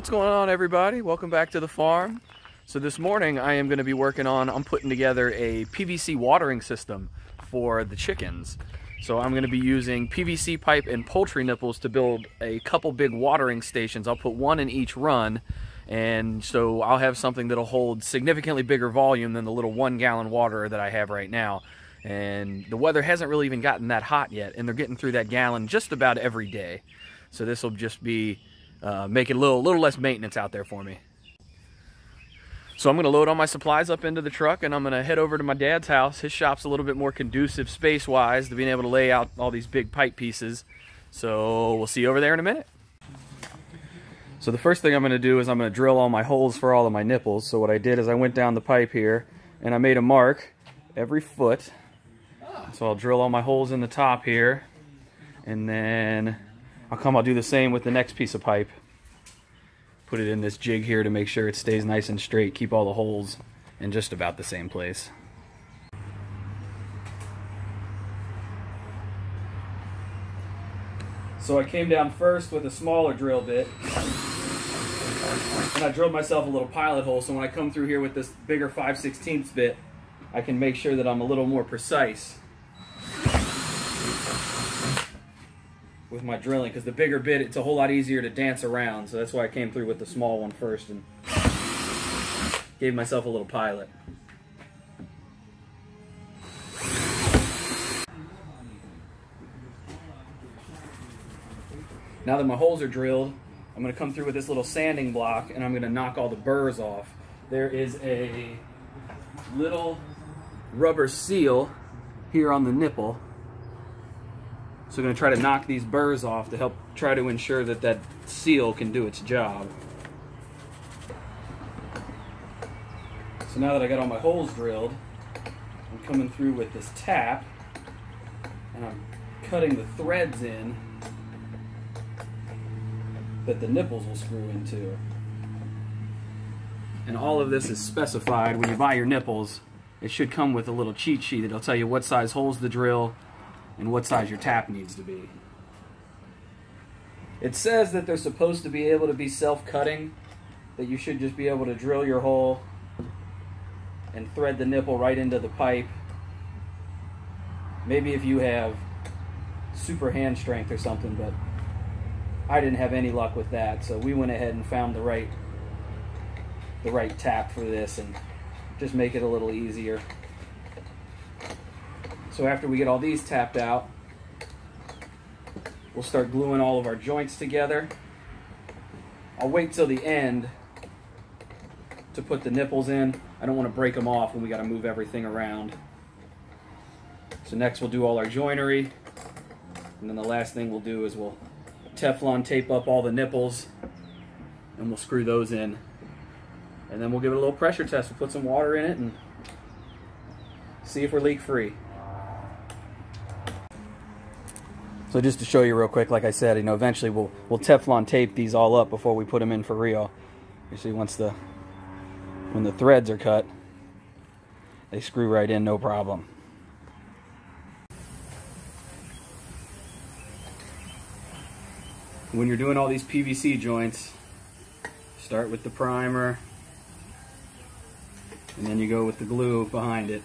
What's going on everybody? Welcome back to the farm. So this morning I am going to be working on, I'm putting together a PVC watering system for the chickens. So I'm going to be using PVC pipe and poultry nipples to build a couple big watering stations. I'll put one in each run and so I'll have something that'll hold significantly bigger volume than the little one gallon water that I have right now. And the weather hasn't really even gotten that hot yet and they're getting through that gallon just about every day. So this will just be uh, making a little, little less maintenance out there for me. So I'm going to load all my supplies up into the truck and I'm going to head over to my dad's house. His shop's a little bit more conducive space-wise to being able to lay out all these big pipe pieces. So we'll see you over there in a minute. So the first thing I'm going to do is I'm going to drill all my holes for all of my nipples. So what I did is I went down the pipe here and I made a mark every foot. So I'll drill all my holes in the top here and then I'll come, I'll do the same with the next piece of pipe. Put it in this jig here to make sure it stays nice and straight. Keep all the holes in just about the same place. So I came down first with a smaller drill bit. And I drilled myself a little pilot hole so when I come through here with this bigger 5 16 bit, I can make sure that I'm a little more precise. With my drilling because the bigger bit it's a whole lot easier to dance around so that's why I came through with the small one first and gave myself a little pilot. Now that my holes are drilled, I'm going to come through with this little sanding block and I'm going to knock all the burrs off. There is a little rubber seal here on the nipple so we're going to try to knock these burrs off to help try to ensure that that seal can do its job. So now that I got all my holes drilled, I'm coming through with this tap and I'm cutting the threads in that the nipples will screw into. And all of this is specified when you buy your nipples. It should come with a little cheat sheet that'll tell you what size holes to drill, and what size your tap needs to be. It says that they're supposed to be able to be self-cutting, that you should just be able to drill your hole and thread the nipple right into the pipe. Maybe if you have super hand strength or something, but I didn't have any luck with that, so we went ahead and found the right the right tap for this and just make it a little easier. So after we get all these tapped out, we'll start gluing all of our joints together. I'll wait till the end to put the nipples in. I don't want to break them off when we got to move everything around. So next we'll do all our joinery. And then the last thing we'll do is we'll Teflon tape up all the nipples and we'll screw those in. And then we'll give it a little pressure test. We'll put some water in it and see if we're leak free. So just to show you real quick, like I said, you know, eventually we'll we'll Teflon tape these all up before we put them in for real. You see, once the when the threads are cut, they screw right in, no problem. When you're doing all these PVC joints, start with the primer, and then you go with the glue behind it.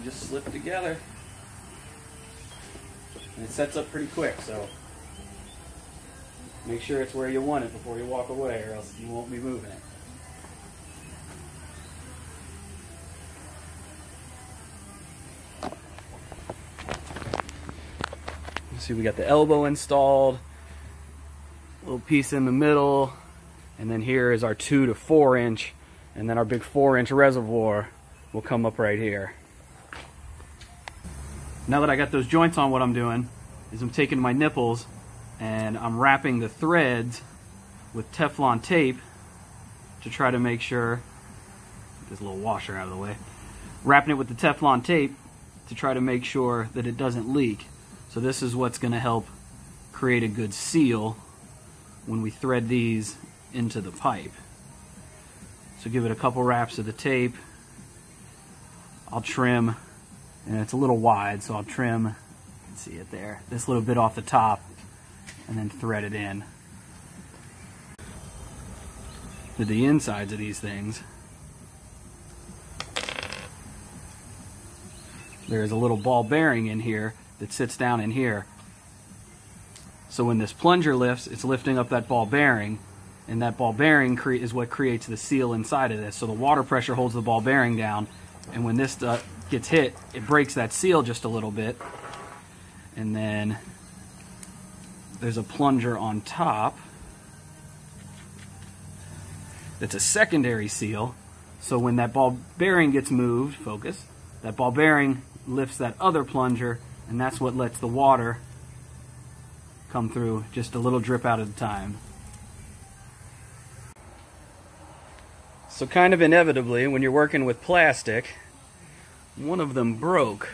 they just slip together. And it sets up pretty quick, so make sure it's where you want it before you walk away or else you won't be moving it. See, we got the elbow installed, little piece in the middle, and then here is our two to four inch, and then our big four inch reservoir will come up right here. Now that I got those joints on, what I'm doing is I'm taking my nipples and I'm wrapping the threads with Teflon tape to try to make sure, get this little washer out of the way, wrapping it with the Teflon tape to try to make sure that it doesn't leak. So this is what's going to help create a good seal when we thread these into the pipe. So give it a couple wraps of the tape. I'll trim and it's a little wide so I'll trim can see it there. This little bit off the top and then thread it in. To the insides of these things, there's a little ball bearing in here that sits down in here. So when this plunger lifts, it's lifting up that ball bearing, and that ball bearing is what creates the seal inside of this. So the water pressure holds the ball bearing down, and when this uh, gets hit, it breaks that seal just a little bit. And then there's a plunger on top that's a secondary seal. So when that ball bearing gets moved, focus, that ball bearing lifts that other plunger, and that's what lets the water come through just a little drip out at a time. So kind of inevitably, when you're working with plastic, one of them broke.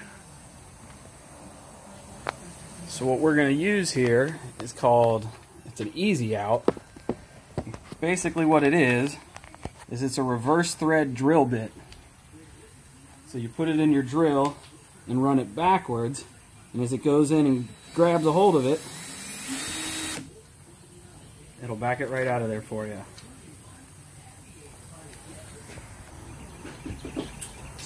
So what we're going to use here is called, it's an easy out. Basically what it is, is it's a reverse thread drill bit. So you put it in your drill and run it backwards, and as it goes in and grabs a hold of it, it'll back it right out of there for you.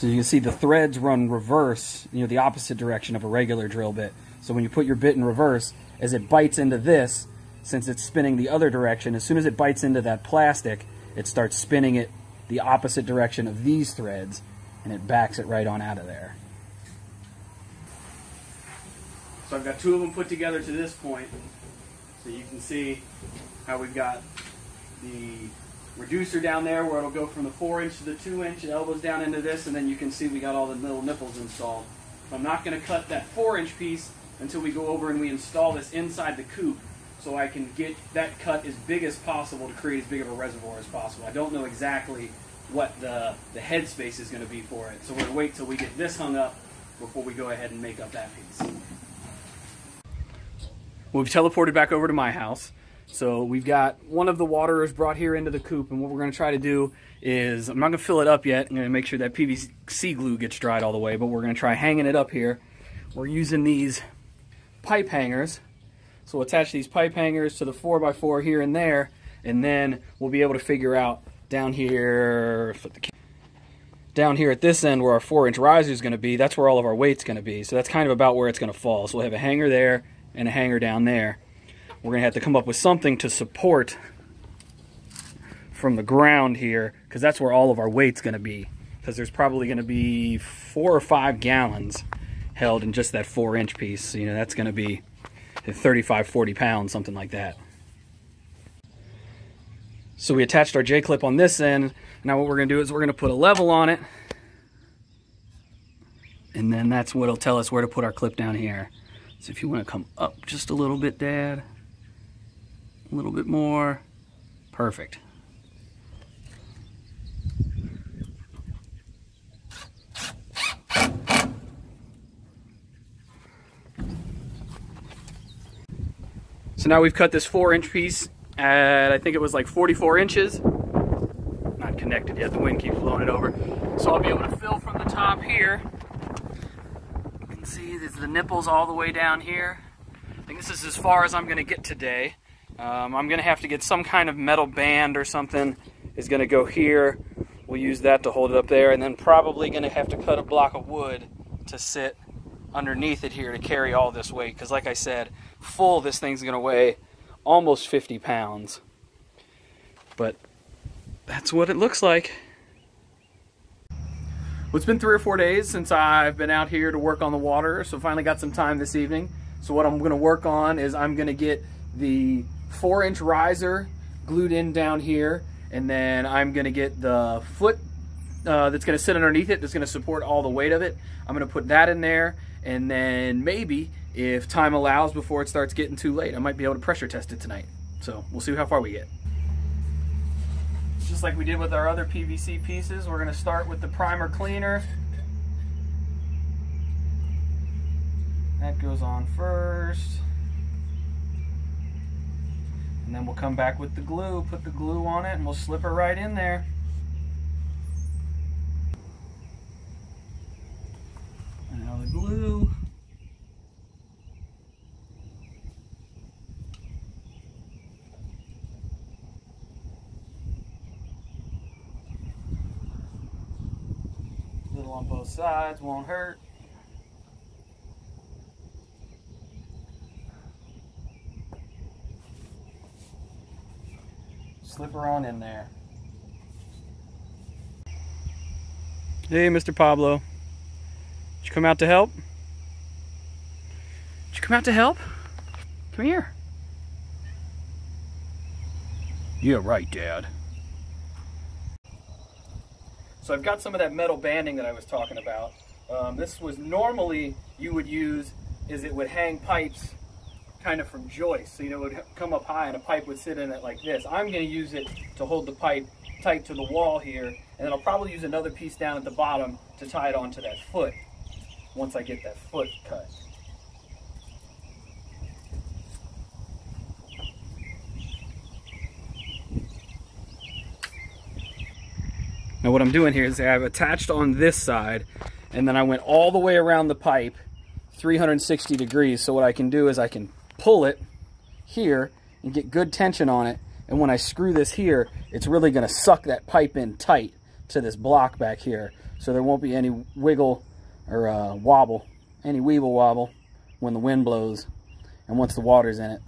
So you can see the threads run reverse, you know, the opposite direction of a regular drill bit. So when you put your bit in reverse, as it bites into this, since it's spinning the other direction, as soon as it bites into that plastic, it starts spinning it the opposite direction of these threads, and it backs it right on out of there. So I've got two of them put together to this point, so you can see how we've got the reducer down there where it'll go from the 4 inch to the 2 inch, it elbows down into this, and then you can see we got all the little nipples installed. I'm not going to cut that 4 inch piece until we go over and we install this inside the coop so I can get that cut as big as possible to create as big of a reservoir as possible. I don't know exactly what the, the head space is going to be for it, so we're going to wait till we get this hung up before we go ahead and make up that piece. We've teleported back over to my house. So we've got one of the waterers brought here into the coop, and what we're going to try to do is, I'm not going to fill it up yet. I'm going to make sure that PVC glue gets dried all the way, but we're going to try hanging it up here. We're using these pipe hangers. So we'll attach these pipe hangers to the 4x4 here and there, and then we'll be able to figure out down here, down here at this end where our 4-inch riser is going to be, that's where all of our weight's going to be. So that's kind of about where it's going to fall. So we'll have a hanger there and a hanger down there we're going to have to come up with something to support from the ground here because that's where all of our weight's going to be. Because there's probably going to be four or five gallons held in just that four inch piece you know that's going to be 35 40 pounds something like that. So we attached our J-clip on this end. Now what we're going to do is we're going to put a level on it. And then that's what'll tell us where to put our clip down here. So if you want to come up just a little bit dad a little bit more. Perfect. So now we've cut this four inch piece at, I think it was like 44 inches. Not connected yet, the wind keeps blowing it over. So I'll be able to fill from the top here. You can see there's the nipples all the way down here. I think this is as far as I'm gonna get today. Um, I'm going to have to get some kind of metal band or something is going to go here. We'll use that to hold it up there and then probably going to have to cut a block of wood to sit underneath it here to carry all this weight because like I said, full this thing's going to weigh almost 50 pounds. But that's what it looks like. Well, it's been three or four days since I've been out here to work on the water, so finally got some time this evening. So what I'm going to work on is I'm going to get the four inch riser glued in down here and then I'm gonna get the foot uh, that's gonna sit underneath it that's gonna support all the weight of it. I'm gonna put that in there and then maybe if time allows before it starts getting too late I might be able to pressure test it tonight. So we'll see how far we get. Just like we did with our other PVC pieces we're gonna start with the primer cleaner. That goes on first and then we'll come back with the glue, put the glue on it, and we'll slip it right in there. Now the glue. Little on both sides, won't hurt. Slip her on in there. Hey, Mr. Pablo. Did you come out to help? Did you come out to help? Come here. Yeah, right, Dad. So I've got some of that metal banding that I was talking about. Um, this was normally you would use is it would hang pipes kind of from joists. So you know it would come up high and a pipe would sit in it like this. I'm going to use it to hold the pipe tight to the wall here and then I'll probably use another piece down at the bottom to tie it onto that foot once I get that foot cut. Now what I'm doing here is I've attached on this side and then I went all the way around the pipe 360 degrees. So what I can do is I can pull it here and get good tension on it. And when I screw this here, it's really gonna suck that pipe in tight to this block back here. So there won't be any wiggle or uh, wobble, any weeble wobble when the wind blows and once the water's in it.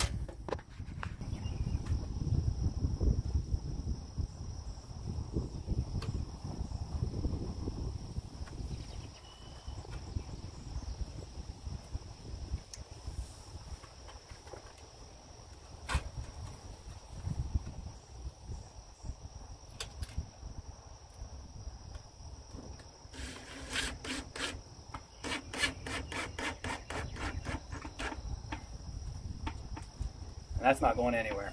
That's not going anywhere.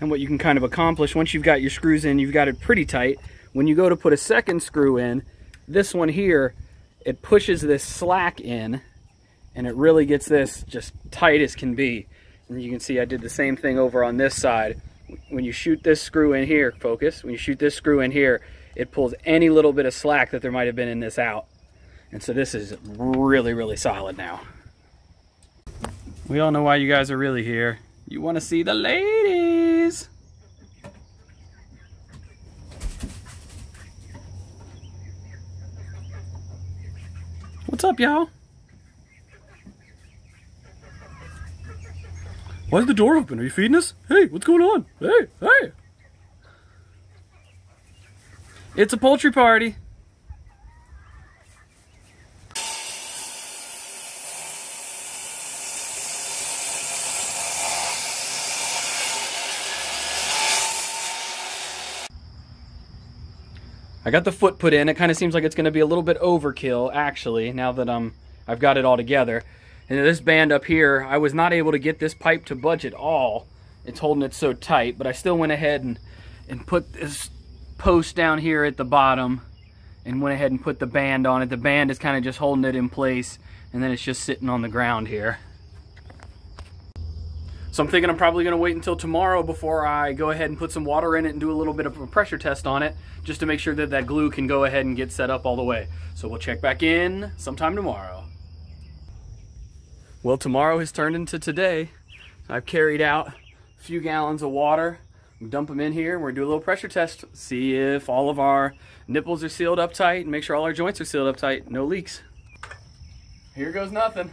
And what you can kind of accomplish once you've got your screws in, you've got it pretty tight. When you go to put a second screw in, this one here, it pushes this slack in and it really gets this just tight as can be. And you can see I did the same thing over on this side. When you shoot this screw in here, focus, when you shoot this screw in here, it pulls any little bit of slack that there might have been in this out. And so this is really, really solid now. We all know why you guys are really here. You want to see the ladies. What's up, y'all? Why is the door open? Are you feeding us? Hey, what's going on? Hey, hey. It's a poultry party. I got the foot put in. It kind of seems like it's going to be a little bit overkill, actually, now that I'm, I've got it all together. And this band up here, I was not able to get this pipe to budge at all. It's holding it so tight, but I still went ahead and, and put this post down here at the bottom and went ahead and put the band on it. The band is kind of just holding it in place, and then it's just sitting on the ground here. So I'm thinking I'm probably going to wait until tomorrow before I go ahead and put some water in it and do a little bit of a pressure test on it just to make sure that that glue can go ahead and get set up all the way. So we'll check back in sometime tomorrow. Well, tomorrow has turned into today. I've carried out a few gallons of water, dump them in here, and we're gonna do a little pressure test, see if all of our nipples are sealed up tight, and make sure all our joints are sealed up tight, no leaks. Here goes nothing.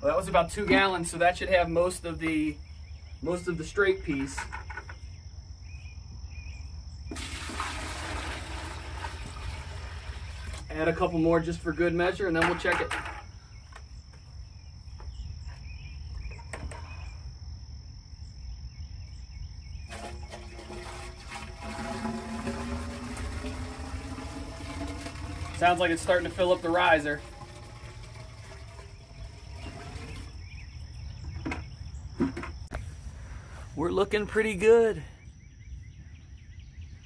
Well, that was about two gallons, so that should have most of the most of the straight piece. Add a couple more just for good measure, and then we'll check it. Sounds like it's starting to fill up the riser. We're looking pretty good.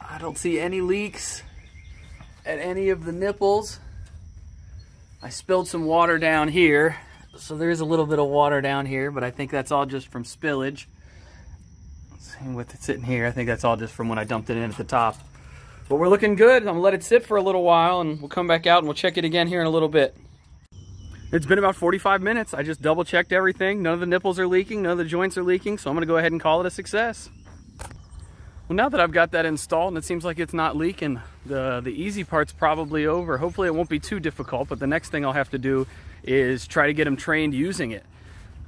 I don't see any leaks at any of the nipples. I spilled some water down here So there is a little bit of water down here, but I think that's all just from spillage. Same with it sitting here. I think that's all just from when I dumped it in at the top. But we're looking good. I'm gonna let it sit for a little while and we'll come back out and we'll check it again here in a little bit. It's been about 45 minutes. I just double checked everything. None of the nipples are leaking, none of the joints are leaking, so I'm gonna go ahead and call it a success. Well, now that I've got that installed and it seems like it's not leaking, the, the easy part's probably over. Hopefully it won't be too difficult, but the next thing I'll have to do is try to get them trained using it.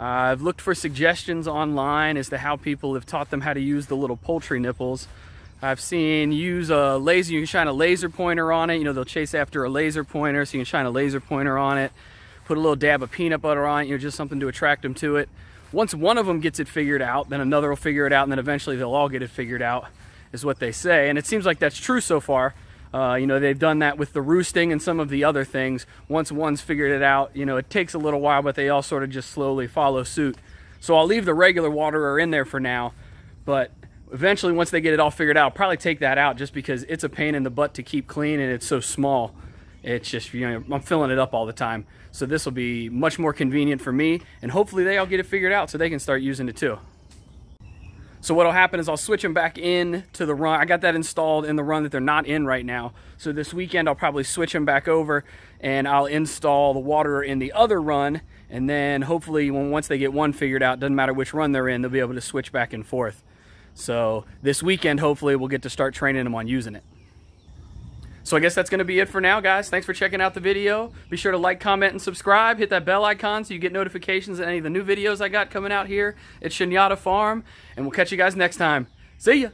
Uh, I've looked for suggestions online as to how people have taught them how to use the little poultry nipples. I've seen use a laser, you can shine a laser pointer on it. You know, they'll chase after a laser pointer, so you can shine a laser pointer on it. Put a little dab of peanut butter on it, you know, just something to attract them to it. Once one of them gets it figured out, then another will figure it out, and then eventually they'll all get it figured out, is what they say. And it seems like that's true so far. Uh, you know, they've done that with the roosting and some of the other things. Once one's figured it out, you know, it takes a little while, but they all sort of just slowly follow suit. So I'll leave the regular waterer in there for now, but eventually once they get it all figured out, I'll probably take that out just because it's a pain in the butt to keep clean and it's so small. It's just, you know, I'm filling it up all the time. So this will be much more convenient for me and hopefully they all get it figured out so they can start using it too. So what'll happen is I'll switch them back in to the run. I got that installed in the run that they're not in right now. So this weekend I'll probably switch them back over and I'll install the water in the other run. And then hopefully when once they get one figured out, doesn't matter which run they're in, they'll be able to switch back and forth. So this weekend, hopefully we'll get to start training them on using it. So I guess that's going to be it for now, guys. Thanks for checking out the video. Be sure to like, comment, and subscribe. Hit that bell icon so you get notifications of any of the new videos I got coming out here at Chanyata Farm. And we'll catch you guys next time. See ya!